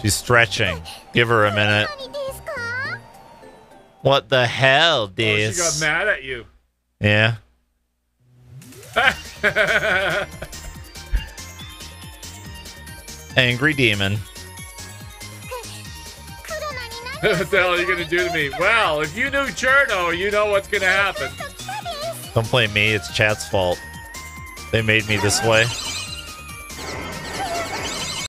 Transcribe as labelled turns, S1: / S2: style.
S1: She's stretching. Give her a minute. What the hell,
S2: Oh, she got mad at you.
S1: yeah. Angry demon.
S2: what the hell are you gonna do to me? Well, if you knew Cirno, you know what's gonna happen.
S1: Don't blame me. It's chat's fault. They made me this way.